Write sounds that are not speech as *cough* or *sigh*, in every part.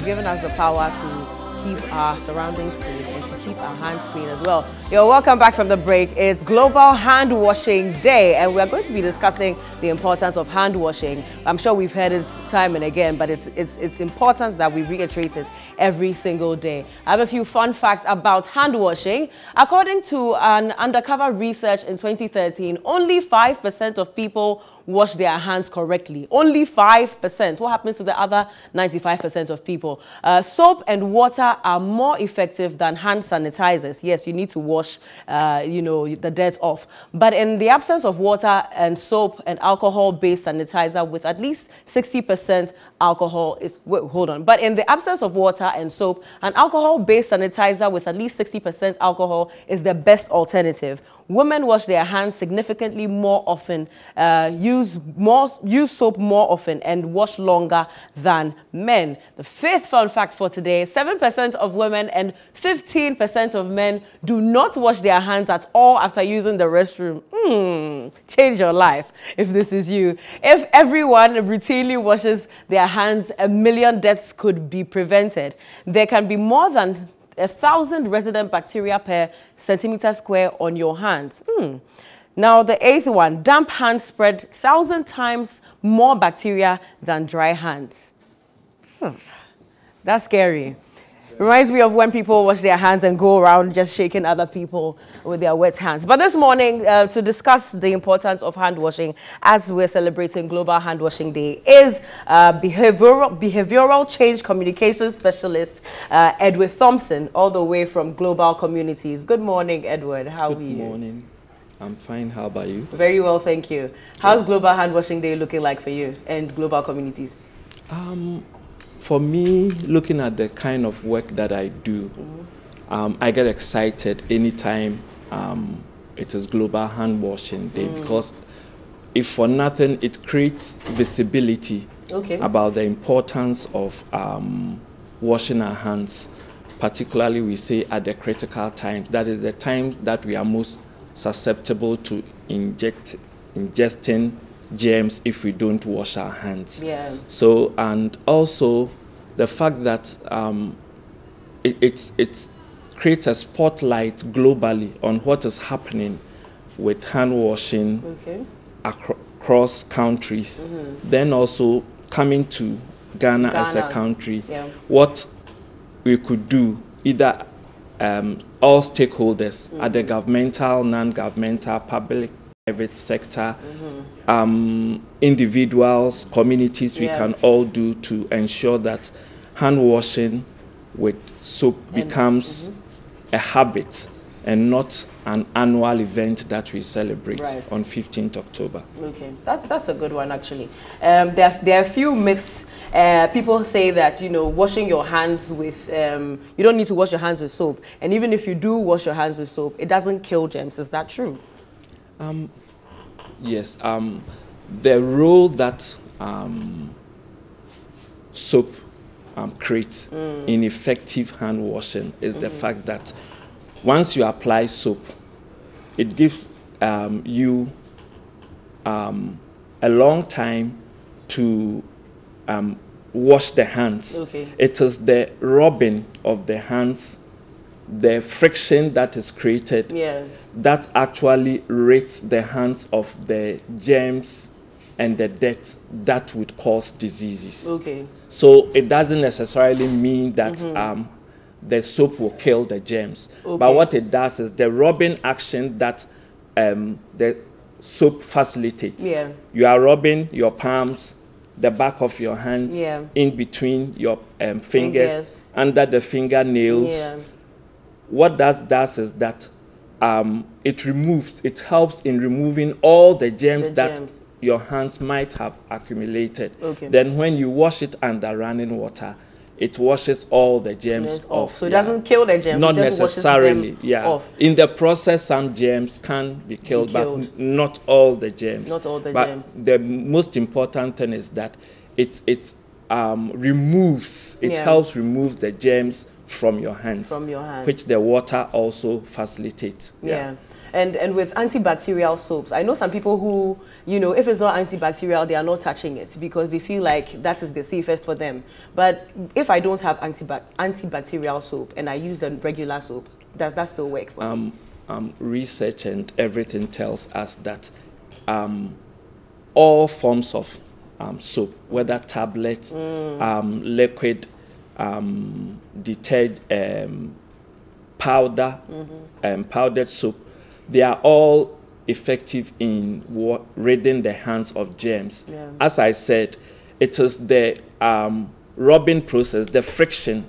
He's given us the power to keep our surroundings clean and to keep our hands clean as well. You're welcome back from the break. It's Global Hand Washing Day, and we're going to be discussing the importance of hand washing. I'm sure we've heard it time and again, but it's it's it's important that we reiterate it every single day. I have a few fun facts about hand washing. According to an undercover research in 2013, only 5% of people wash their hands correctly. Only 5%. What happens to the other 95% of people? Uh, soap and water are more effective than hand sanitizers. Yes, you need to wash, uh, you know, the dirt off. But in the absence of water and soap and alcohol-based sanitizer with at least 60% alcohol is, wait, hold on. But in the absence of water and soap, an alcohol-based sanitizer with at least 60% alcohol is the best alternative. Women wash their hands significantly more often, uh, use more, use soap more often, and wash longer than men. The fifth fun fact for today: 7% of women and 15% of men do not wash their hands at all after using the restroom. Hmm, change your life if this is you. If everyone routinely washes their hands, a million deaths could be prevented. There can be more than a thousand resident bacteria per centimeter square on your hands. Hmm. Now, the eighth one, damp hands spread thousand times more bacteria than dry hands. Hmm. That's scary. Reminds me of when people wash their hands and go around just shaking other people with their wet hands. But this morning, uh, to discuss the importance of hand washing as we're celebrating Global Hand Washing Day, is uh, behavioral, behavioral change communications specialist uh, Edward Thompson, all the way from Global Communities. Good morning, Edward. How Good are you? Good morning. I'm fine. How about you? Very well, thank you. How's Global Hand Washing Day looking like for you and Global Communities? Um, for me, looking at the kind of work that I do, mm-hmm. um, I get excited anytime um, it is Global Hand Washing Day mm. because, if for nothing, it creates visibility okay. about the importance of um, washing our hands. Particularly, we say at the critical times. That is the time that we are most susceptible to inject, ingesting germs if we don't wash our hands. Yeah. So, and also the fact that um, it, it, it creates a spotlight globally on what is happening with hand washing okay. acro across countries. Mm -hmm. Then also coming to Ghana, Ghana. as a country, yeah. what we could do either um, all stakeholders mm -hmm. at the governmental, non-governmental, public private sector, mm-hmm. um, individuals, communities, yeah. we can all do to ensure that hand washing with soap and, becomes mm-hmm. a habit and not an annual event that we celebrate right. on 15th October. Okay, that's, that's a good one actually. Um, there, there are a few myths. Uh, people say that, you know, washing your hands with, um, you don't need to wash your hands with soap. And even if you do wash your hands with soap, it doesn't kill germs. Is that true? Um, yes. Um, the role that um, soap um, creates mm. in effective hand washing is mm. the fact that once you apply soap, it gives um, you um, a long time to um, wash the hands. Okay. It is the rubbing of the hands the friction that is created yeah. that actually rates the hands of the germs and the dirt that would cause diseases. Okay. So it doesn't necessarily mean that mm -hmm. um, the soap will kill the germs. Okay. But what it does is the rubbing action that um, the soap facilitates. Yeah. You are rubbing your palms, the back of your hands, yeah. in between your um, fingers, fingers, under the fingernails. Yeah what that does is that um, it removes, it helps in removing all the germs the that germs. your hands might have accumulated. Okay. Then when you wash it under running water, it washes all the germs off. So it yeah. doesn't kill the germs. Not necessarily. yeah. Off. In the process, some germs can be killed, be killed, but not all the germs. Not all the but germs. The most important thing is that it it um, removes. It yeah. helps remove the germs from your hands. From your hands. Which the water also facilitates. Yeah. yeah. And and with antibacterial soaps, I know some people who, you know, if it's not antibacterial, they are not touching it because they feel like that is the safest for them. But if I don't have antibac antibacterial soap and I use the regular soap, does that still work for um, um, research and everything tells us that um, all forms of um, soap, whether tablets, mm. um, liquid, um, detergent, um, powder, mm-hmm. um, powdered soap, they are all effective in wa- ridding the hands of germs. Yeah. As I said, it is the um, rubbing process, the friction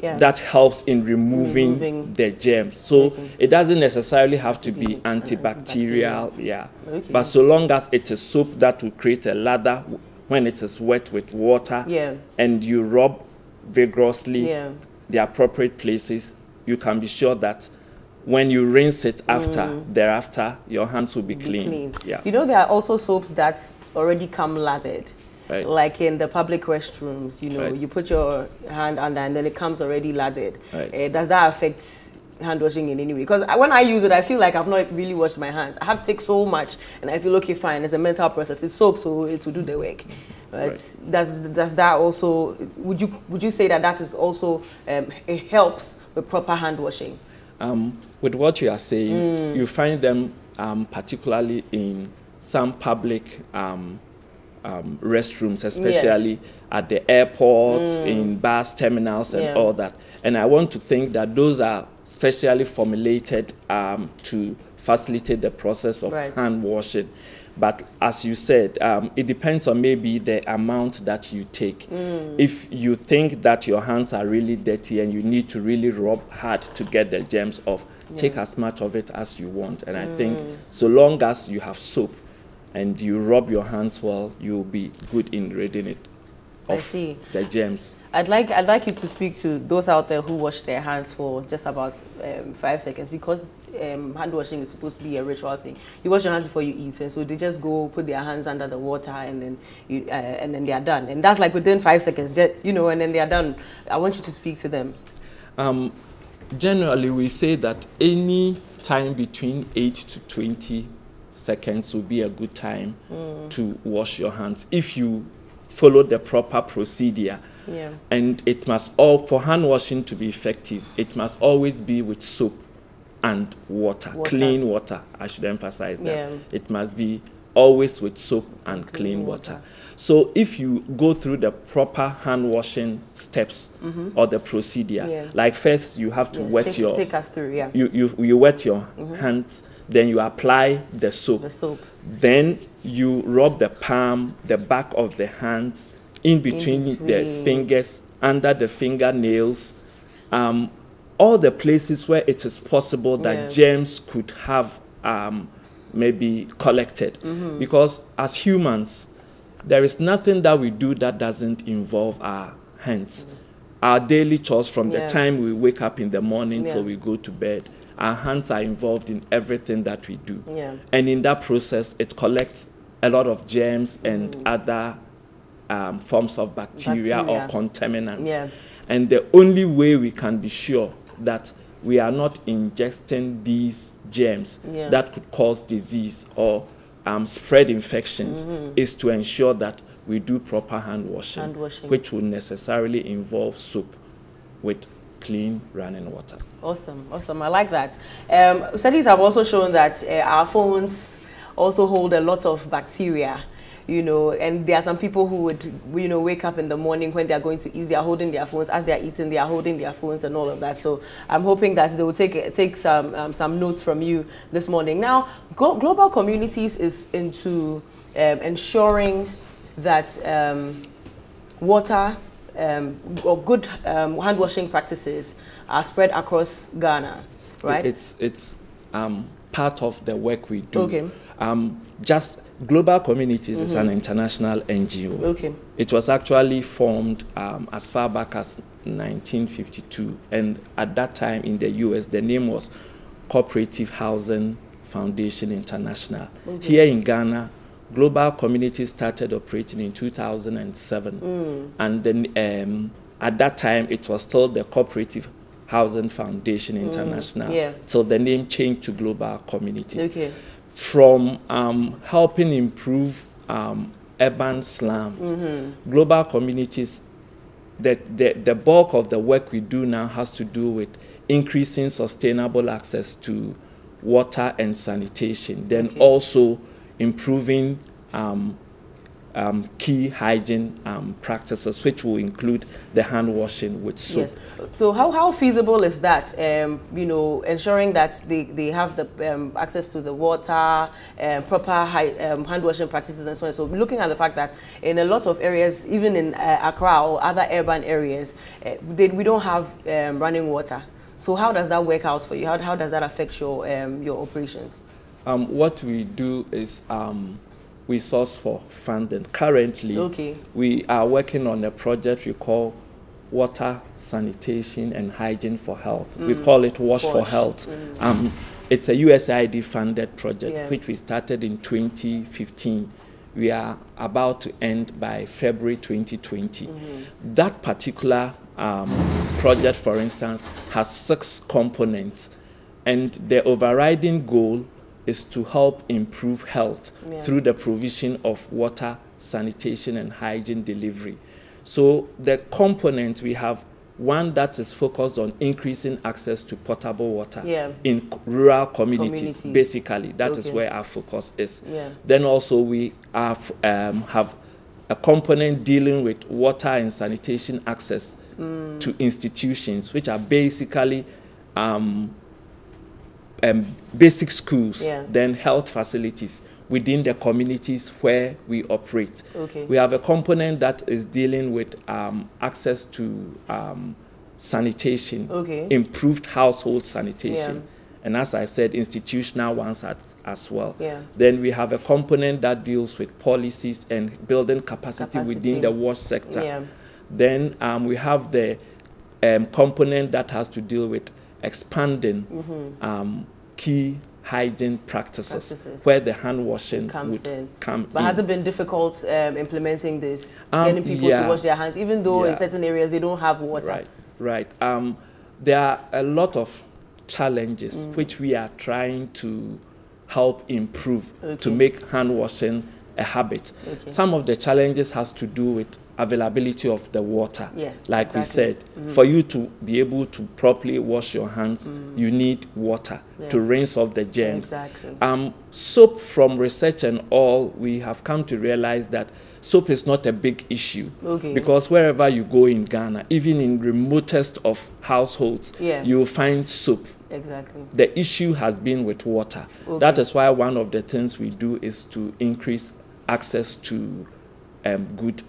yeah. that helps in removing, removing the germs. So it doesn't necessarily have to, be antibacterial, antibacterial. yeah. Okay. But so long as it is soap that will create a lather when it is wet with water yeah. and you rub vigorously yeah. the appropriate places, you can be sure that when you rinse it after, mm. thereafter, your hands will be, clean. clean. Yeah. You know, there are also soaps that already come lathered. Right. Like in the public restrooms, you know, right. you put your hand under and then it comes already lathered. Right. Uh, does that affect hand washing in any way? Because when I use it, I feel like I've not really washed my hands. I have to take so much and I feel, okay, fine, it's a mental process. It's soap, so it will do the work. But right. does, does that also, would you, would you say that that is also, um, it helps with proper hand washing? Um, with what you are saying, mm. you find them um, particularly in some public um, um, restrooms, especially yes. at the airports, mm. in bus terminals, and yeah. all that. And I want to think that those are specially formulated um, to facilitate the process of right. hand washing. But as you said, um, it depends on maybe the amount that you take. Mm. If you think that your hands are really dirty and you need to really rub hard to get the germs off, yeah. take as much of it as you want. And mm. I think mm. so long as you have soap and you rub your hands well, you'll be good in reading it of the gems. I'd like I'd like you to speak to those out there who wash their hands for just about um, five seconds because um, hand washing is supposed to be a ritual thing. You wash your hands before you eat, and so they just go put their hands under the water and then you uh, and then they are done. And that's like within five seconds, you know, and then they are done. I want you to speak to them. Um, generally, we say that any time between eight to twenty seconds will be a good time mm. to wash your hands if you follow the proper procedure. Yeah. And it must all, for hand washing to be effective, it must always be with soap and water, water. clean water. I should emphasize that. Yeah. It must be always with soap and clean, clean water. water. So if you go through the proper hand washing steps mm-hmm. or the procedure, yeah. like first you have to yes, wet take, your take us through, yeah. You you, you wet your mm-hmm. hands, then you apply the soap. The soap. Then you rub the palm, the back of the hands, in between, in between. the fingers, under the fingernails, um, all the places where it is possible that yeah. germs could have um, maybe collected. Mm-hmm. Because as humans, there is nothing that we do that doesn't involve our hands. Mm-hmm. Our daily chores from yeah. the time we wake up in the morning yeah. till we go to bed our hands are involved in everything that we do. Yeah. And in that process, it collects a lot of germs and mm. other um, forms of bacteria, bacteria. or contaminants. Yeah. And the only way we can be sure that we are not ingesting these germs yeah. that could cause disease or um, spread infections mm-hmm. is to ensure that we do proper hand washing, hand washing, which will necessarily involve soap with clean running water. Awesome, awesome. I like that. Um, studies have also shown that uh, our phones also hold a lot of bacteria you know, and there are some people who would, you know, wake up in the morning when they are going to eat, they are holding their phones. As they are eating, they are holding their phones and all of that. So I'm hoping that they will take take some um, some notes from you this morning. Now, Global Communities is into um, ensuring that um, water um, or good um, hand washing practices are spread across Ghana, right? It's it's um, part of the work we do. Okay. Um, just Global Communities mm -hmm. is an mm-hmm. international NGO. Okay. It was actually formed um, as far back as 1952, and at that time in the U.S., the name was Cooperative Housing Foundation International. Okay. Here in Ghana, Global Community started operating in 2007. Mm. And then um, at that time, it was still the Cooperative Housing Foundation International yeah. till the name changed to Global Communities. Okay. From um, helping improve um, urban slums, Global Communities, the, the, the bulk of the work we do now has to do with increasing sustainable access to water and sanitation, then Okay. also improving um, um, key hygiene um, practices, which will include the hand washing with soap. Yes. So how, how feasible is that? Um, you know, ensuring that they, they have the um, access to the water, um, proper hy- um, hand washing practices and so on. So looking at the fact that in a lot of areas, even in uh, Accra or other urban areas, uh, they, we don't have running water. So how does that work out for you? How, how does that affect your, your operations? Um, what we do is um, we source for funding. Currently, Okay. we are working on a project we call Water Sanitation and Hygiene for Health. We call it Wash, for Wash. Health. Um, it's a USAID funded project Yeah. which we started in 2015. We are about to end by February 2020. That particular um, project, for instance, has six components, and the overriding goal is to help improve health Yeah. through the provision of water, sanitation, and hygiene delivery. So the component we have one that is focused on increasing access to potable water Yeah. in rural communities. Communities. Basically, that is Okay. where our focus is. Yeah. Then also we have, um, have a component dealing with water and sanitation access Mm. to institutions, which are basically um, um, basic schools, Yeah. then health facilities within the communities where we operate. Okay. We have a component that is dealing with um, access to um, sanitation, Okay. improved household sanitation. Yeah. And as I said, institutional ones as, as well. Yeah. Then we have a component that deals with policies and building capacity, Capacity. within the wash sector. Yeah. Then um, we have the um, component that has to deal with expanding um, key hygiene practices. Practices. where the hand washing Comes would in. come But in. has it been difficult um, implementing this, Um, getting people yeah. to wash their hands, even though in certain areas they don't have water? Right, right. Um, there are a lot of challenges Mm. which we are trying to help improve to make hand washing a habit. Okay. Some of the challenges has to do with availability of the water. Yes, Like we exactly. Mm-hmm. said, for you to be able to properly wash your hands, you need water Mm. Yeah. to rinse off the germs. Exactly. Um, soap, from research and all, we have come to realize that soap is not a big issue. Okay. Because wherever you go in Ghana, even in remotest of households, Yeah. you find soap. Exactly. The issue has been with water. Okay. That is why one of the things we do is to increase access to um, good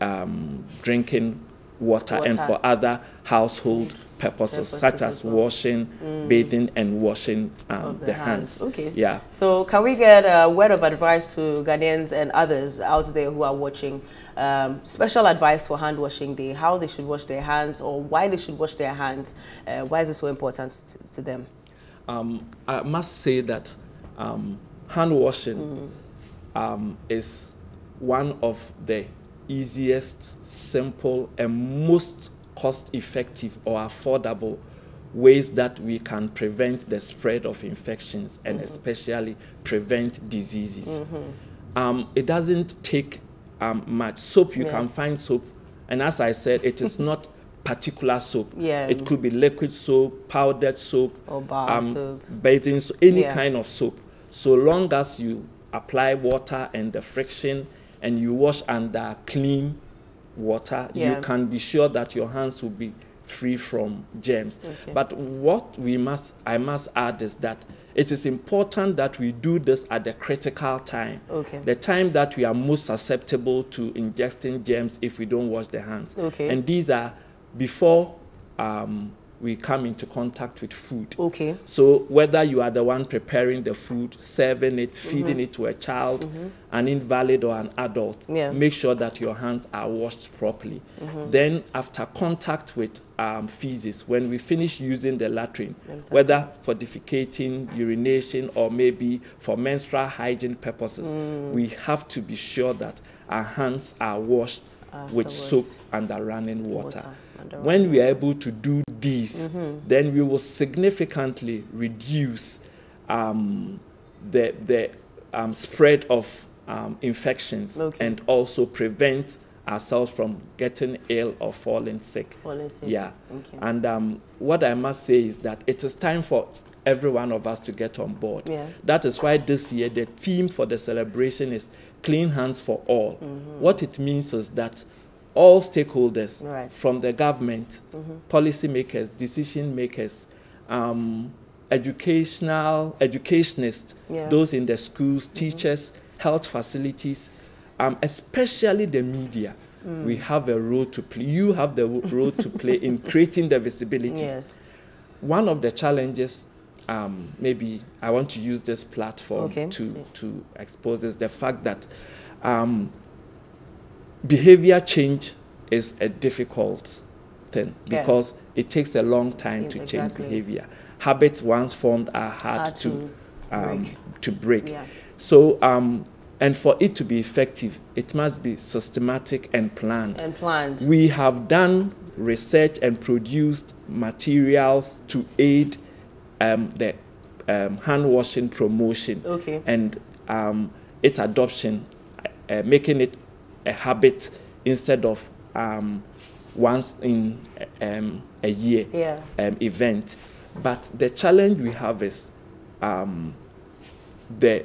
um, drinking water, and for other household purposes, Purposes such as well. washing, bathing, and washing um, Of the, hands. Okay. Yeah. So can we get a word of advice to Ghanaians and others out there who are watching? Um, special advice for hand washing day, how they should wash their hands or why they should wash their hands. Uh, why is it so important to, to them? um, I must say that um, hand washing um, is one of the easiest, simple, and most cost effective or affordable ways that we can prevent the spread of infections and especially prevent diseases. Um, it doesn't take um, much. Soap, you Yeah. can find soap, and as I said, it is *laughs* not particular soap. Yeah. It could be liquid soap, powdered soap, Or bar soap. bathing soap, any Yeah. kind of soap. So long as you apply water and the friction and you wash under clean water, Yeah. you can be sure that your hands will be free from germs. Okay. But what we must I must add is that it is important that we do this at the critical time. Okay. The time that we are most susceptible to ingesting germs if we don't wash the hands. Okay. And these are before um, we come into contact with food. Okay. So whether you are the one preparing the food, serving it, feeding mm-hmm. it to a child, mm-hmm. an invalid or an adult, Yeah. make sure that your hands are washed properly. Mm-hmm. Then after contact with um, feces, when we finish using the latrine, Exactly. whether for defecating, urination, or maybe for menstrual hygiene purposes, mm. we have to be sure that our hands are washed with soap under running water. water under when running we are able to do these, mm-hmm. then we will significantly reduce um, the, the um, spread of um, infections okay. and also prevent ourselves from getting ill or falling sick. Falling sick. Yeah. Okay. And um, what I must say is that it is time for every one of us to get on board. Yeah. That is why this year the theme for the celebration is Clean Hands for All. Mm-hmm. What it means is that all stakeholders, right. from the government, mm-hmm. policymakers, decision makers, um, educational educationists, yeah. those in the schools, mm-hmm. teachers, health facilities, um, especially the media. Mm. We have a role to play. You have the role to play in *laughs* creating the visibility. Yes. One of the challenges, um, maybe I want to use this platform okay. to, to expose is the fact that um, behavior change is a difficult thing yeah. because it takes a long time yeah, to exactly. change behavior. Habits once formed are hard, hard to, to um, break. To break. Yeah. So um, and for it to be effective, it must be systematic and planned. And planned. We have done research and produced materials to aid um, the um, hand washing promotion okay. and um, its adoption, uh, making it a habit instead of um, once in um, a year yeah. Um, event. But the challenge we have is the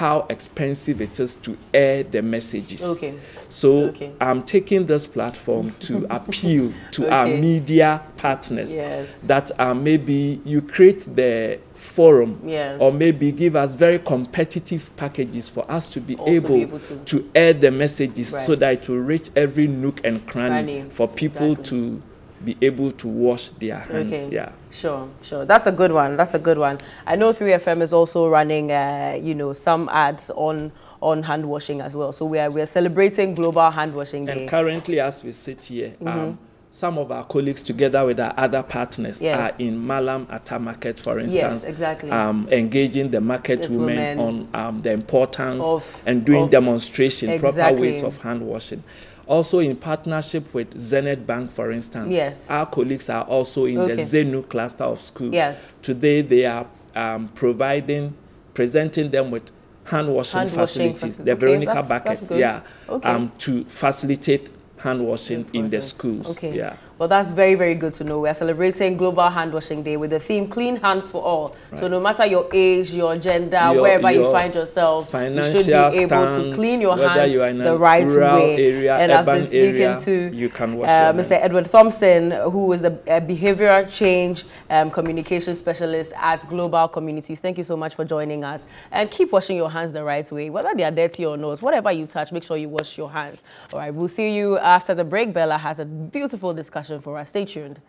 how expensive it is to air the messages. Okay. So okay. I'm taking this platform to *laughs* appeal to okay. our media partners yes. that uh, maybe you create the forum yeah. or maybe give us very competitive packages for us to be, able, be able, to, to air the messages right. so that it will reach every nook and cranny, cranny. for people exactly. to be able to wash their hands. Okay. Yeah. Sure, sure. That's a good one. That's a good one. I know 3FM is also running, uh, you know, some ads on on hand washing as well. So we are we are celebrating Global Hand Washing Day. And currently, as we sit here, mm -hmm. um, some of our colleagues, together with our other partners, yes. are in Malam Atta Market, for instance. Yes, exactly. Um, engaging the market yes, women, women, on um, the importance of, and doing of demonstration, exactly. proper ways of hand washing. Also in partnership with Zenith Bank, for instance. Yes. Our colleagues are also in okay. the Zenu cluster of schools. Yes. Today they are um, providing, presenting them with hand washing hand facilities, the okay, Veronica that's, buckets, that's yeah, okay. um, to facilitate hand washing in the schools. Okay. Yeah. Well, that's very, very good to know. We're celebrating Global Hand Washing Day with the theme Clean Hands for All. Right. So no matter your age, your gender, your, wherever your you find yourself, you should be able to clean your hands the right way. Area, and I've been speaking area, to you can wash uh, Mr. Edward Thompson, who is a, a behavioral change um, communication specialist at Global Communities. Thank you so much for joining us. And keep washing your hands the right way, whether they are dirty or not. Whatever you touch, make sure you wash your hands. All right, we'll see you after the break. Bella has a beautiful discussion for us. Stay tuned.